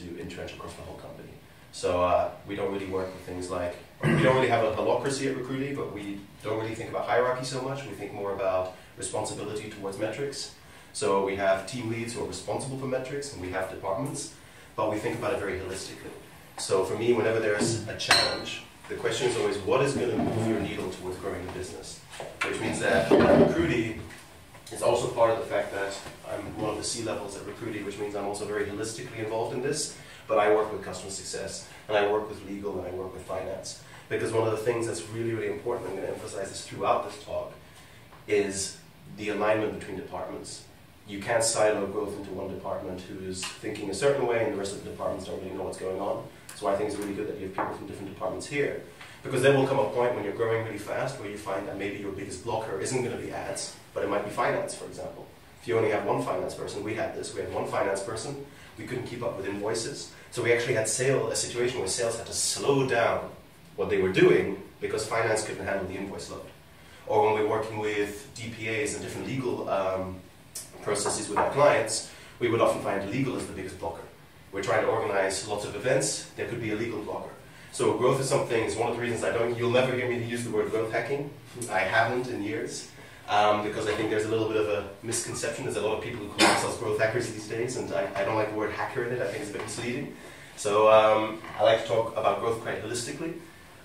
to entrench across the whole company. So uh, we don't really work with things like, we don't really have a holacracy at Recruitee, but we don't really think about hierarchy so much. We think more about responsibility towards metrics. So we have team leads who are responsible for metrics, and we have departments, but we think about it very holistically. So for me, whenever there's a challenge, the question is always what is going to move your needle towards growing the business? Which means that at Recruitee, it's also part of the fact that one of the C levels at Recruitee, which means I'm also very holistically involved in this. But I work with customer success, and I work with legal, and I work with finance. Because one of the things that's really, really important, I'm going to emphasize this throughout this talk, is the alignment between departments. You can't silo growth into one department who is thinking a certain way, and the rest of the departments don't really know what's going on. So I think it's really good that you have people from different departments here. Because there will come a point when you're growing really fast where you find that maybe your biggest blocker isn't going to be ads, but it might be finance, for example. If you only have one finance person, we had this, we had one finance person, we couldn't keep up with invoices. So we actually had sale, a situation where sales had to slow down what they were doing because finance couldn't handle the invoice load. Or when we're working with DPAs and different legal um, processes with our clients, we would often find legal is the biggest blocker. We're trying to organize lots of events, there could be a legal blocker. So growth is something, it's one of the reasons I don't, you'll never hear me use the word growth hacking. I haven't in years, um, because I think there's a little bit of a misconception. There's a lot of people who call themselves growth hackers these days, and I, I don't like the word hacker in it, I think it's a bit misleading. So um, I like to talk about growth quite holistically,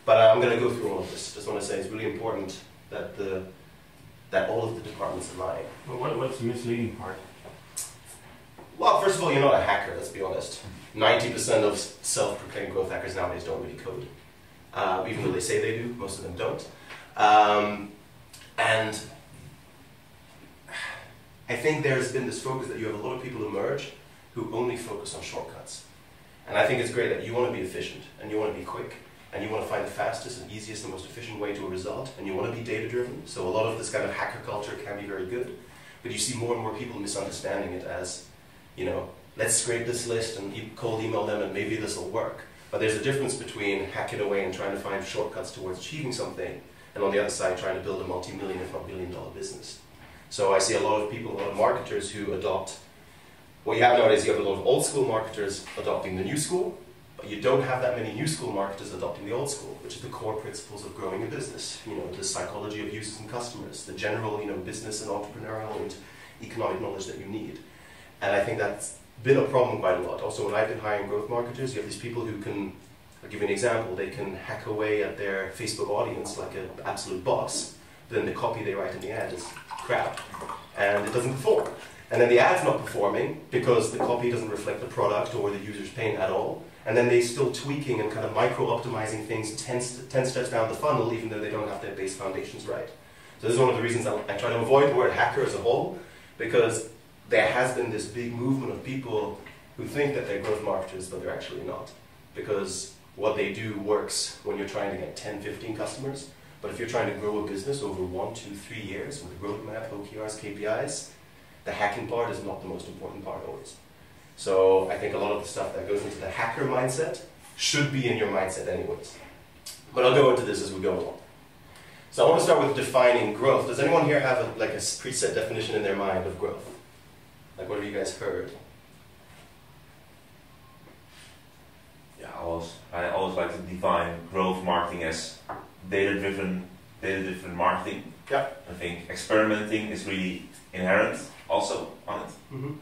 but I'm going to go through all of this. Just want to say it's really important that, the, that all of the departments align. Well, what, what's the misleading part? Well, first of all, you're not a hacker, let's be honest. 90% of self-proclaimed growth hackers nowadays don't really code. Uh, even though they say they do, most of them don't. Um, and I think there's been this focus that you have a lot of people emerge who only focus on shortcuts. And I think it's great that you want to be efficient and you want to be quick and you want to find the fastest and easiest and most efficient way to a result and you want to be data driven. So a lot of this kind of hacker culture can be very good. But you see more and more people misunderstanding it as, you know, let's scrape this list and cold email them and maybe this will work. But there's a difference between hacking away and trying to find shortcuts towards achieving something, and on the other side, trying to build a multi-million, if not billion dollar business. So I see a lot of people, a lot of marketers who adopt, what you have nowadays, is you have a lot of old school marketers adopting the new school, but you don't have that many new school marketers adopting the old school, which is the core principles of growing a business. You know, the psychology of users and customers, the general, you know, business and entrepreneurial and economic knowledge that you need. And I think that's been a problem quite a lot. Also, when I've been hiring growth marketers, you have these people who can, I'll give you an example, they can hack away at their Facebook audience like an absolute boss, then the copy they write in the ad is crap, and it doesn't perform. And then the ad's not performing because the copy doesn't reflect the product or the user's pain at all. And then they're still tweaking and kind of micro-optimizing things 10, 10 steps down the funnel even though they don't have their base foundations right. So this is one of the reasons I, I try to avoid the word hacker as a whole because there has been this big movement of people who think that they're growth marketers, but they're actually not. Because what they do works when you're trying to get 10, 15 customers. But if you're trying to grow a business over one, two, three years with a roadmap, OKRs, KPIs, the hacking part is not the most important part always. So I think a lot of the stuff that goes into the hacker mindset should be in your mindset anyways. But I'll go into this as we go along. So I want to start with defining growth. Does anyone here have a, like a preset definition in their mind of growth? Like, what have you guys heard? Yeah, I always, I always like to define growth marketing as data-driven, data-driven marketing. Yeah. I think experimenting is really inherent also on it. Mm-hmm.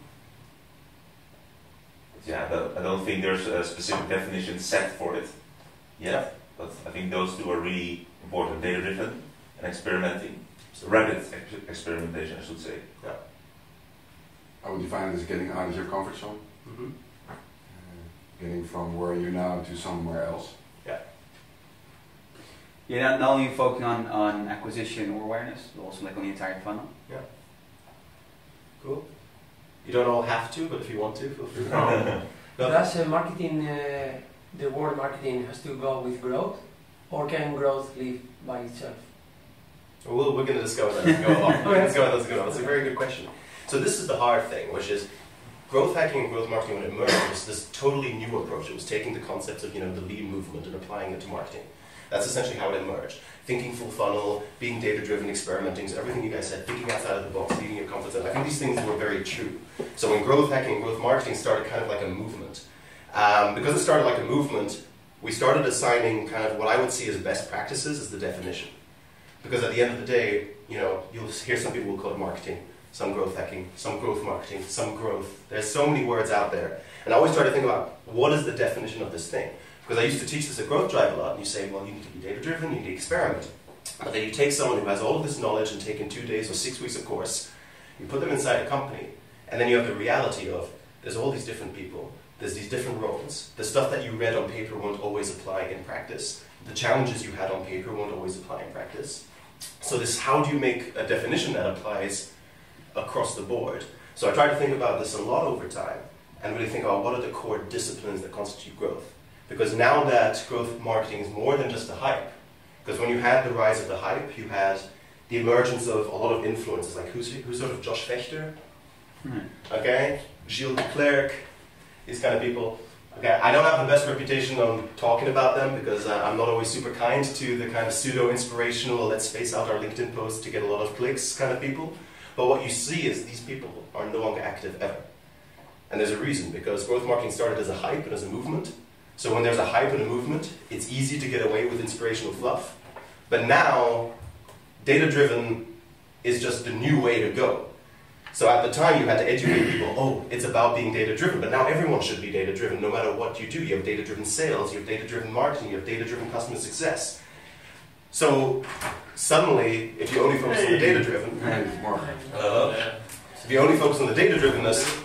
Yeah, I don't think there's a specific definition set for it yet, yeah. but I think those two are really important: data-driven and experimenting. So rapid ex experimentation, I should say. Yeah. I would define it as getting out of your comfort zone. Mm -hmm. uh, getting from where you're now to somewhere else. Yeah. Yeah, not, not only focusing on, on acquisition or awareness, but also like on the entire funnel. Yeah. Cool. You don't all have to, but if you want to, feel free. no. Does uh, marketing, uh, the word marketing has to go with growth, or can growth live by itself? Well, we're going to discover that as we go along. we're going to discover that as we go along. That's a very good question. So this is the hard thing, which is growth hacking and growth marketing when it emerged was this totally new approach. It was taking the concepts of you know the lean movement and applying it to marketing. That's essentially how it emerged. Thinking full funnel, being data driven, experimenting, so everything you guys said, thinking outside of the box, leaving your comfort zone. I think these things were very true. So when growth hacking growth marketing started kind of like a movement, Um, because it started like a movement, we started assigning kind of what I would see as best practices as the definition. Because at the end of the day, you know, you'll hear some people will call it marketing, some growth hacking, some growth marketing, some growth. There's so many words out there. And I always try to think about what is the definition of this thing. Because I used to teach this at Growth Tribe a lot, and you say, well, you need to be data driven, you need to experiment. But then you take someone who has all of this knowledge and taken two days or six weeks of course, you put them inside a company, and then you have the reality of there's all these different people, there's these different roles. The stuff that you read on paper won't always apply in practice. The challenges you had on paper won't always apply in practice. So this, how do you make a definition that applies across the board? So I try to think about this a lot over time and really think about what are the core disciplines that constitute growth. Because now that growth marketing is more than just a hype, because when you had the rise of the hype, you had the emergence of a lot of influences, like who's, who's sort of Josh Fechter, Hmm. okay, Gilles Klerk, these kind of people. Okay, I don't have the best reputation on talking about them because uh, I'm not always super kind to the kind of pseudo inspirational, let's space out our LinkedIn posts to get a lot of clicks kind of people. But what you see is these people are no longer active ever. And there's a reason because growth marketing started as a hype and as a movement. So when there's a hype and a movement, it's easy to get away with inspirational fluff. But now, data driven is just the new way to go. So at the time, you had to educate people, oh, it's about being data driven, but now everyone should be data driven no matter what you do. You have data driven sales, you have data driven marketing, you have data driven customer success. So suddenly, if you only focus on the data-driven, uh, if you only focus on the data-drivenness,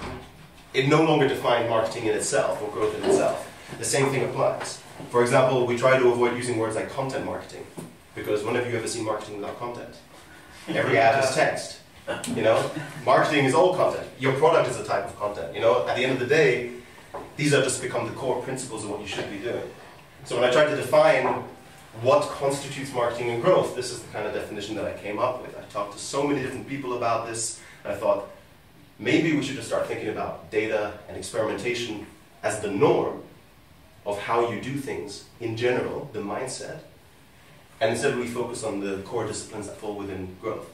it no longer defines marketing in itself or growth in itself. The same thing applies. For example, we try to avoid using words like content marketing because when have you ever seen marketing without content? Every ad is text. You know, marketing is all content. Your product is a type of content. You know, at the end of the day, these are just become the core principles of what you should be doing. So when I tried to define what constitutes marketing and growth, this is the kind of definition that I came up with. I talked to so many different people about this, and I thought maybe we should just start thinking about data and experimentation as the norm of how you do things in general, the mindset, and instead we focus on the core disciplines that fall within growth.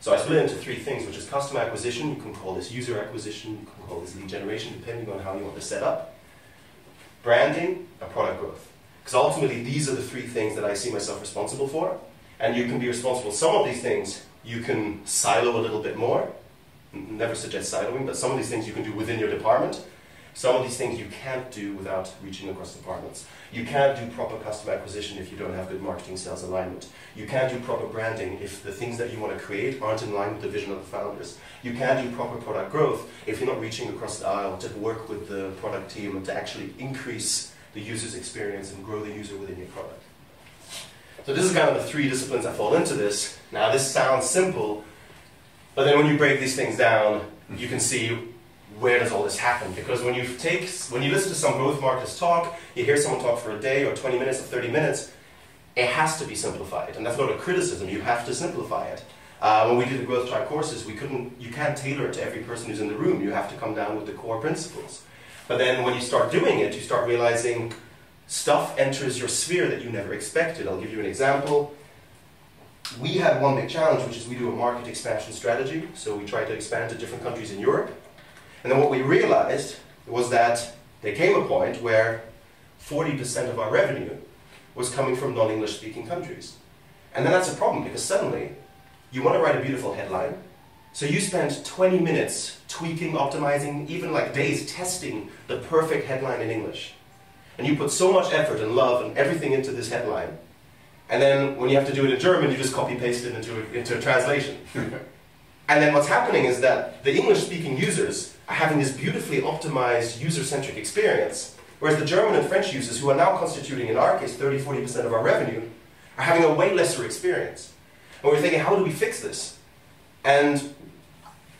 So I split it into three things, which is customer acquisition, you can call this user acquisition, you can call this lead generation, depending on how you want to set up. Branding and product growth. Because ultimately these are the three things that I see myself responsible for. And you can be responsible. Some of these things you can silo a little bit more. Never suggest siloing, but some of these things you can do within your department. Some of these things you can't do without reaching across departments. You can't do proper customer acquisition if you don't have good marketing sales alignment. You can't do proper branding if the things that you want to create aren't in line with the vision of the founders. You can't do proper product growth if you're not reaching across the aisle to work with the product team to actually increase the user's experience and grow the user within your product. So this is kind of the three disciplines that fall into this. Now this sounds simple, but then when you break these things down, you can see where does all this happen? Because when you take, when you listen to some growth marketers talk, you hear someone talk for a day or 20 minutes or 30 minutes, it has to be simplified. And that's not a criticism, you have to simplify it. Uh, when we did the growth tribe courses, we couldn't, you can't tailor it to every person who's in the room. You have to come down with the core principles. But then when you start doing it, you start realizing stuff enters your sphere that you never expected. I'll give you an example. We had one big challenge, which is we do a market expansion strategy. So we try to expand to different countries in Europe. And then what we realized was that there came a point where 40% of our revenue was coming from non-English speaking countries. And then that's a problem because suddenly you want to write a beautiful headline. So you spend 20 minutes tweaking, optimizing, even like days testing the perfect headline in English. And you put so much effort and love and everything into this headline. And then when you have to do it in German, you just copy paste it into a, into a translation. and then what's happening is that the English speaking users are having this beautifully optimized user centric experience, whereas the German and French users, who are now constituting in our case 30 40% of our revenue, are having a way lesser experience. And we're thinking, how do we fix this? And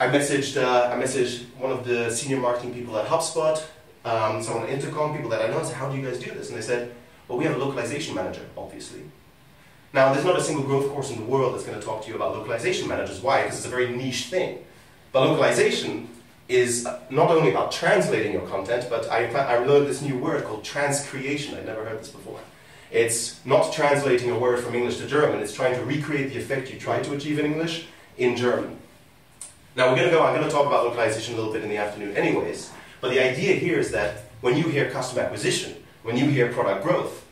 I messaged, uh, I messaged one of the senior marketing people at HubSpot, um, someone at Intercom, people that I know, and said, how do you guys do this? And they said, well, we have a localization manager, obviously. Now, there's not a single growth course in the world that's going to talk to you about localization managers. Why? Because it's a very niche thing. But localization is not only about translating your content, but I, I learned this new word called transcreation. I'd never heard this before. It's not translating a word from English to German, it's trying to recreate the effect you tried to achieve in English in German. Now we're going to go, I'm going to talk about localization a little bit in the afternoon anyways, but the idea here is that when you hear customer acquisition, when you hear product growth,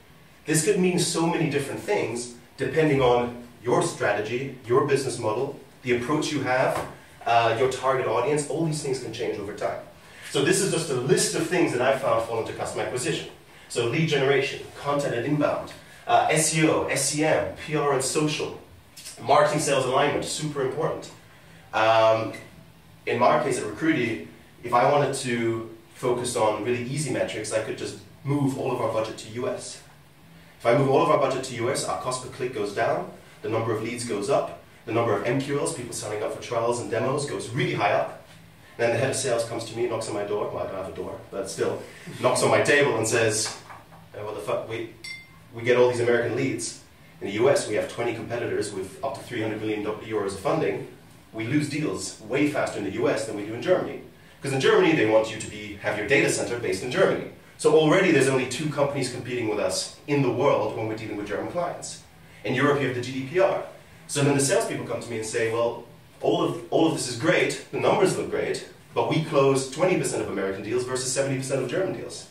this could mean so many different things depending on your strategy, your business model, the approach you have, uh, your target audience. All these things can change over time. So this is just a list of things that I found fall into customer acquisition. So lead generation, content and inbound, uh, SEO, SEM, PR and social, marketing sales alignment, super important. Um, in my case at Recruitee, if I wanted to focus on really easy metrics, I could just move all of our budget to US. If I move all of our budget to US, our cost per click goes down, the number of leads goes up, the number of MQLs, people signing up for trials and demos, goes really high up. Then the head of sales comes to me, knocks on my door. Well, I don't have a door, but still, knocks on my table and says, oh, "What the fuck? We we get all these American leads. In the US, we have 20 competitors with up to 300 million euros of funding. We lose deals way faster in the US than we do in Germany. Because in Germany, they want you to be have your data center based in Germany. So already there's only two companies competing with us in the world when we're dealing with German clients. In Europe, you have the GDPR. So then the salespeople come to me and say, well, all of, all of this is great, the numbers look great, but we close 20% of American deals versus 70% of German deals.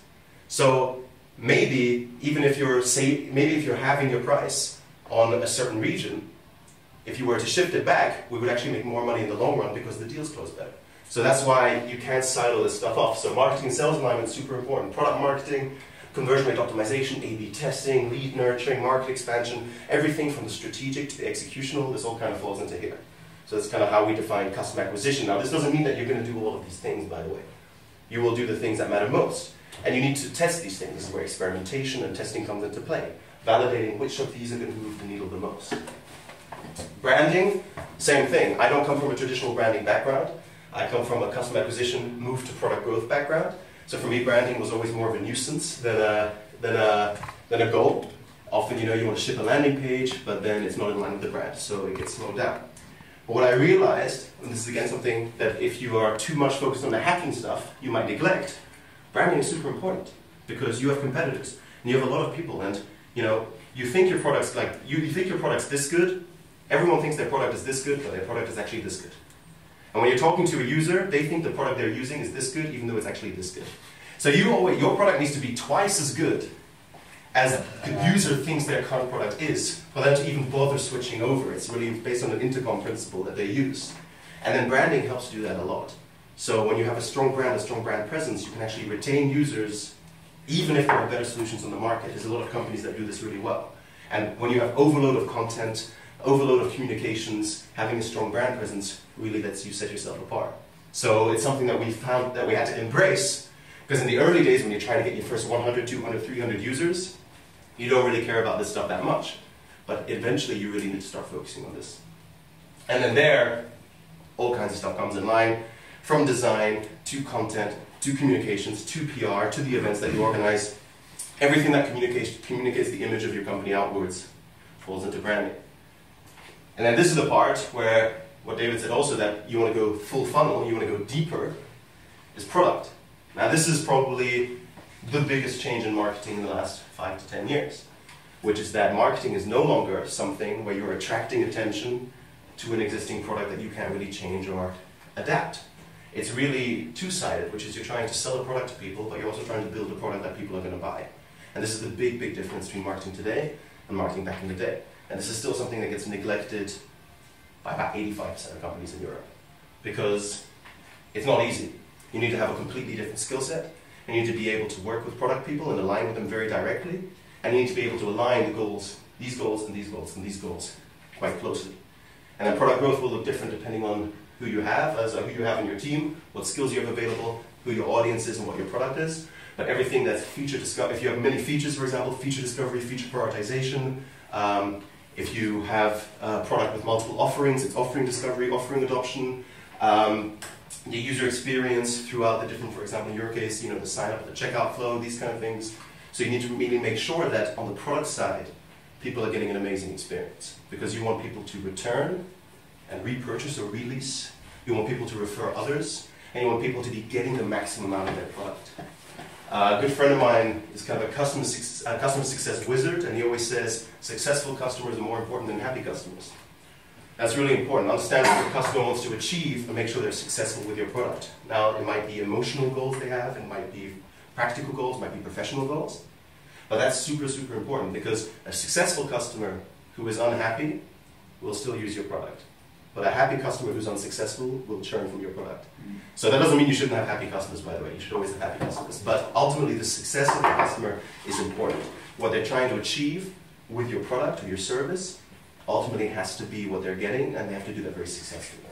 So maybe even if you're say, maybe if you're having your price on a certain region, if you were to shift it back, we would actually make more money in the long run because the deals close better. So that's why you can't silo this stuff off. So marketing and sales alignment is super important. Product marketing, conversion rate optimization, A-B testing, lead nurturing, market expansion, everything from the strategic to the executional, this all kind of falls into here. So that's kind of how we define customer acquisition. Now this doesn't mean that you're going to do all of these things, by the way. You will do the things that matter most. And you need to test these things. This is where experimentation and testing comes into play. Validating which of these are going to move the needle the most. Branding, same thing. I don't come from a traditional branding background. I come from a customer acquisition, move to product growth background. So for me, branding was always more of a nuisance than a, than a, than a goal. Often, you know, you want to ship a landing page, but then it's not in line with the brand, so it gets slowed down. But what I realized, and this is again something that if you are too much focused on the hacking stuff, you might neglect, branding is super important because you have competitors and you have a lot of people and you know you think your product's like you, you think your product's this good everyone thinks their product is this good but their product is actually this good and when you're talking to a user they think the product they're using is this good even though it's actually this good so you always, your product needs to be twice as good as the user thinks their current product is for them to even bother switching over it's really based on an intercom principle that they use and then branding helps do that a lot so when you have a strong brand, a strong brand presence, you can actually retain users even if there are better solutions on the market. There's a lot of companies that do this really well. And when you have overload of content, overload of communications, having a strong brand presence really lets you set yourself apart. So it's something that we found that we had to embrace because in the early days when you're trying to get your first 100, 200, 300 users, you don't really care about this stuff that much. But eventually you really need to start focusing on this. And then there, all kinds of stuff comes in line from design to content to communications to PR to the events that you organize. Everything that communicates, communicates the image of your company outwards falls into branding. And then this is the part where what David said also that you want to go full funnel, you want to go deeper, is product. Now this is probably the biggest change in marketing in the last five to ten years, which is that marketing is no longer something where you're attracting attention to an existing product that you can't really change or adapt. It's really two-sided, which is you're trying to sell a product to people, but you're also trying to build a product that people are going to buy. And this is the big, big difference between marketing today and marketing back in the day. And this is still something that gets neglected by about 85% of companies in Europe. Because it's not easy. You need to have a completely different skill set. You need to be able to work with product people and align with them very directly. And you need to be able to align the goals, these goals and these goals and these goals quite closely. And then product growth will look different depending on who you have, as uh, who you have in your team, what skills you have available, who your audience is, and what your product is. But everything that's feature discovery, if you have many features, for example, feature discovery, feature prioritization. Um, if you have a product with multiple offerings, it's offering discovery, offering adoption. Um, the user experience throughout the different, for example, in your case, you know, the sign up, the checkout flow, these kind of things. So you need to really make sure that on the product side, people are getting an amazing experience because you want people to return and repurchase or release. You want people to refer others, and you want people to be getting the maximum out of their product. Uh, a good friend of mine is kind of a customer, uh, customer success wizard, and he always says successful customers are more important than happy customers. That's really important. Understand what your customer wants to achieve and make sure they're successful with your product. Now, it might be emotional goals they have, it might be practical goals, it might be professional goals. But that's super, super important because a successful customer who is unhappy will still use your product. But a happy customer who's unsuccessful will churn from your product. Mm. So that doesn't mean you shouldn't have happy customers, by the way. You should always have happy customers. But ultimately, the success of the customer is important. What they're trying to achieve with your product or your service ultimately has to be what they're getting, and they have to do that very successfully.